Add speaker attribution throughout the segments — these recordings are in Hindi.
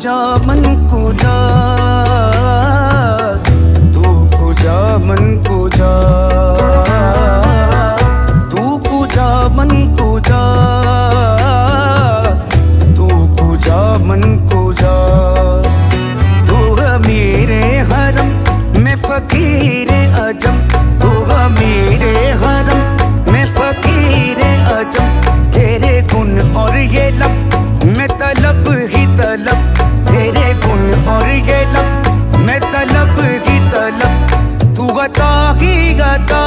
Speaker 1: जा, मन को जा। तू को जा, मन को जा। तू को जा, मन को जा। तू को जा, मन को जा। तू मेरे हरम मैं फकीर अजम। तू मेरे हरम मैं फकीर अजम। तेरे गुण और ये लम तेरे गुण और ये लब, मैं तलब तलब। तू गता ही गता,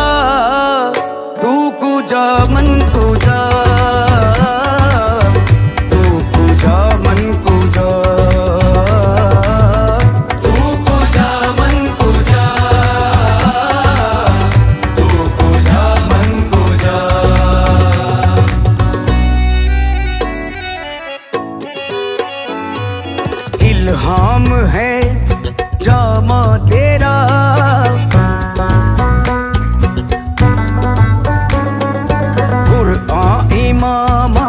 Speaker 1: तू कुजा, मन कुजा। हाम है जामा तेरा। कुरआन इमामा